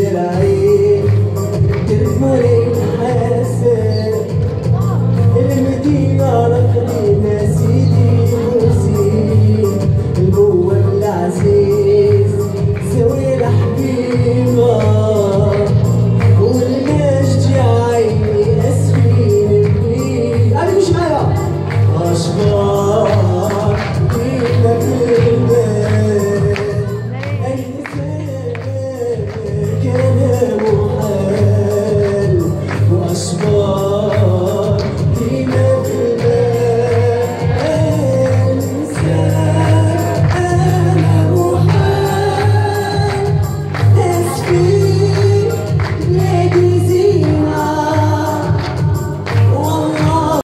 did I? Did my